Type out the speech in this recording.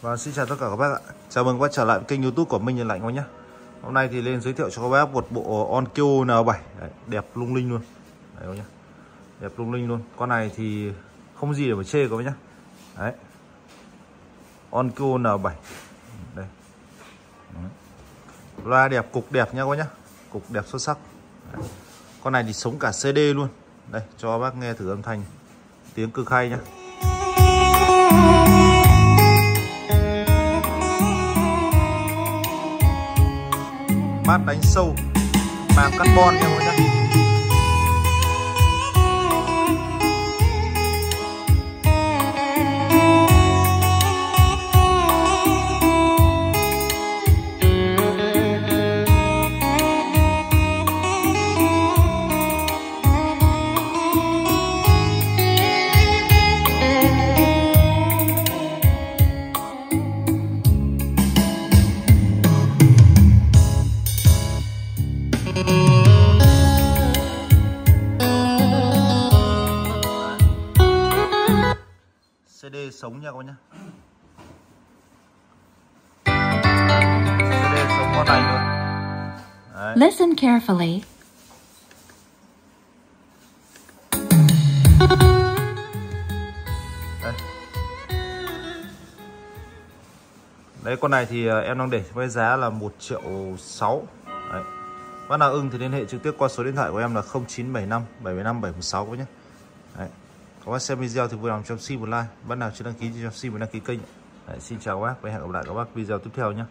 Và xin chào tất cả các bác ạ. Chào mừng các bác trở lại kênh youtube của Minh Nhật Lạnh các nhá. Nhé Hôm nay thì lên giới thiệu cho các bác một bộ Onkyo N7 Đấy, Đẹp lung linh luôn. Đấy các bác nhé Đẹp lung linh luôn. Con này thì không gì để mà chê các bác nhá. Đấy. Onkyo N7 Đây. Loa đẹp, cục đẹp nha các bác nhé Cục đẹp xuất sắc. Đấy. Con này thì sống cả CD luôn. Đây cho bác nghe thử âm thanh. Tiếng cực hay nhá. Bát đánh sâu màng carbon nha mọi người nhé CD sống nha các bác nhé CD sống con này luôn Đấy. Listen carefully. Đây. Đấy con này thì ờ, em đang để với giá là 1 triệu 6 Đấy. Bác nào ưng thì liên hệ trực tiếp qua số điện thoại của em là 0975 775 716 các bác nhé Đấy. Các bác xem video thì vui lòng cho em xin một like Bác nào chưa đăng ký thì cho em xin một đăng ký kênh Đấy, Xin chào các bác và hẹn gặp lại các bác video tiếp theo nhé